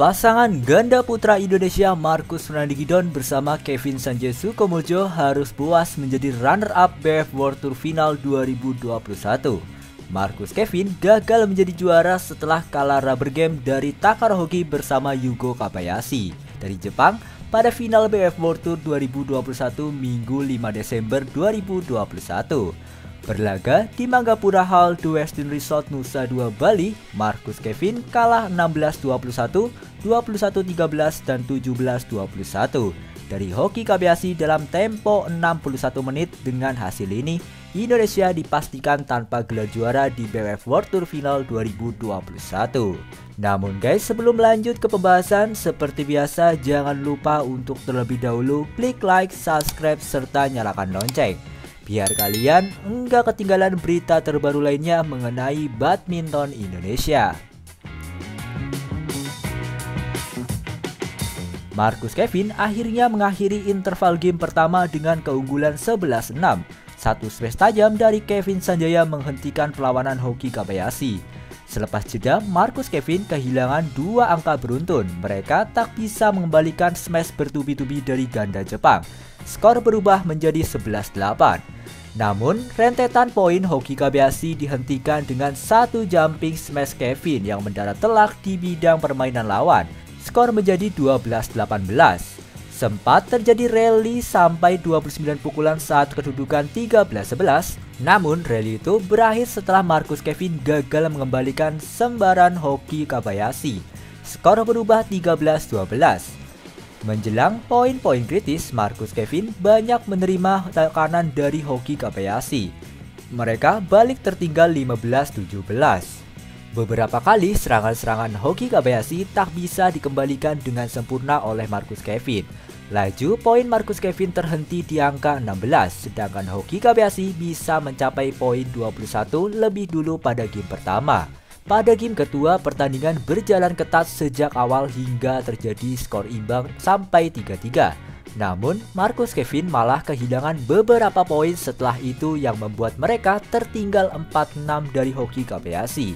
Pasangan ganda putra Indonesia Markus Fernandinho bersama Kevin Sanjay Sukomuljo harus puas menjadi runner-up BF World Tour Final 2021. Markus Kevin gagal menjadi juara setelah kalah rubber game dari Takara Hoki bersama Yugo Kabayashi dari Jepang pada final BF World Tour 2021 Minggu 5 Desember 2021. Berlaga di Manggapura Hall The Westin Resort Nusa Dua Bali, Marcus Kevin kalah 16-21, 21-13 dan 17-21 dari Hoki Kabiasi dalam tempo 61 menit dengan hasil ini Indonesia dipastikan tanpa gelar juara di BWF World Tour Final 2021. Namun guys, sebelum lanjut ke pembahasan, seperti biasa jangan lupa untuk terlebih dahulu klik like, subscribe, serta nyalakan lonceng biar kalian enggak ketinggalan berita terbaru lainnya mengenai badminton Indonesia. Marcus Kevin akhirnya mengakhiri interval game pertama dengan keunggulan 11-6. Satu smash tajam dari Kevin Sanjaya menghentikan perlawanan Hoki Kabayashi. Selepas jeda, Marcus Kevin kehilangan dua angka beruntun. Mereka tak bisa mengembalikan smash bertubi-tubi dari ganda Jepang. Skor berubah menjadi 11-8. Namun, rentetan poin Hoki Kabayashi dihentikan dengan satu jumping smash Kevin yang mendarat telak di bidang permainan lawan. Skor menjadi 12-18. Sempat terjadi rally sampai 29 pukulan saat kedudukan 13-11. Namun, rally itu berakhir setelah Marcus Kevin gagal mengembalikan sembaran Hoki Kabayashi. Skor berubah 13-12. Menjelang poin-poin kritis, Marcus Kevin banyak menerima tekanan dari Hoki Kabayashi. Mereka balik tertinggal 15-17. Beberapa kali serangan-serangan Hoki Kabayashi tak bisa dikembalikan dengan sempurna oleh Marcus Kevin. Laju poin Marcus Kevin terhenti di angka 16, sedangkan Hoki Kabayashi bisa mencapai poin 21 lebih dulu pada game pertama. Pada game kedua, pertandingan berjalan ketat sejak awal hingga terjadi skor imbang sampai 3-3. Namun, Marcus Kevin malah kehilangan beberapa poin setelah itu yang membuat mereka tertinggal 4-6 dari Hoki Kabayashi.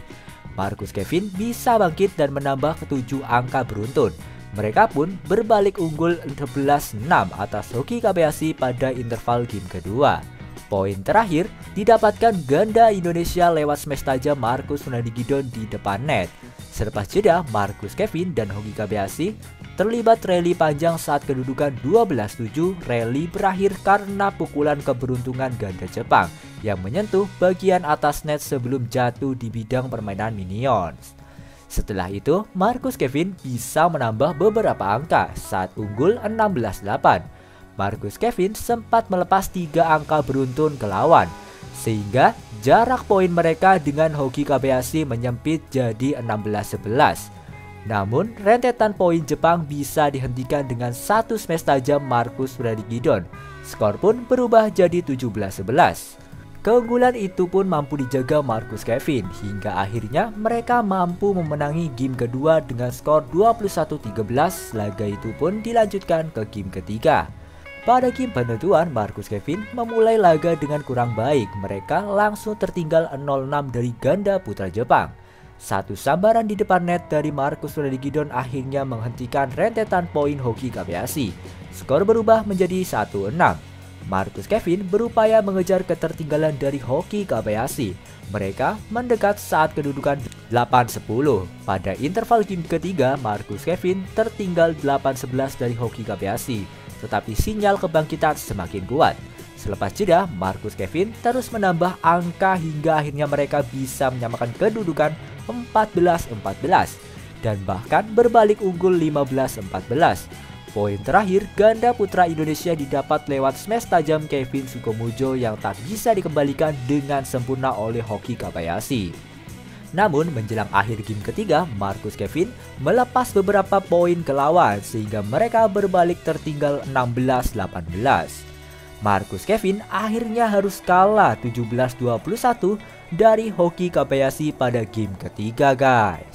Marcus Kevin bisa bangkit dan menambah ketujuh angka beruntun. Mereka pun berbalik unggul 11-6 atas Hoki Kabayashi pada interval game kedua. Poin terakhir didapatkan ganda Indonesia lewat smash tajam Marcus Fernandinho di depan net. Selepas jeda, Marcus Kevin dan Hoki Kabayashi terlibat rally panjang saat kedudukan 12-7 rally berakhir karena pukulan keberuntungan ganda Jepang yang menyentuh bagian atas net sebelum jatuh di bidang permainan minions. Setelah itu, Marcus Kevin bisa menambah beberapa angka saat unggul 16-8 Marcus Kevin sempat melepas tiga angka beruntun ke lawan, sehingga jarak poin mereka dengan Hoki Kabayashi menyempit jadi 16-11. Namun, rentetan poin Jepang bisa dihentikan dengan satu smash tajam Marcus Gidon. Skor pun berubah jadi 17-11. Keunggulan itu pun mampu dijaga Marcus Kevin hingga akhirnya mereka mampu memenangi game kedua dengan skor 21-13. Laga itu pun dilanjutkan ke game ketiga. Pada game penentuan, Marcus Kevin memulai laga dengan kurang baik. Mereka langsung tertinggal 0-6 dari ganda putra Jepang. Satu sambaran di depan net dari Marcus Gidon akhirnya menghentikan rentetan poin Hoki Kabayashi. Skor berubah menjadi 1-6. Marcus Kevin berupaya mengejar ketertinggalan dari Hoki Kabayashi. Mereka mendekat saat kedudukan 8-10. Pada interval game ketiga, Marcus Kevin tertinggal 8-11 dari Hoki Kabayashi tetapi sinyal kebangkitan semakin kuat. Selepas jeda, Marcus Kevin terus menambah angka hingga akhirnya mereka bisa menyamakan kedudukan 14-14 dan bahkan berbalik unggul 15-14. Poin terakhir, ganda putra Indonesia didapat lewat smash tajam Kevin Sukomujo yang tak bisa dikembalikan dengan sempurna oleh Hoki Kabayashi. Namun menjelang akhir game ketiga, Marcus Kevin melepas beberapa poin ke lawan sehingga mereka berbalik tertinggal 16-18. Marcus Kevin akhirnya harus kalah 17-21 dari Hoki Kabayashi pada game ketiga guys.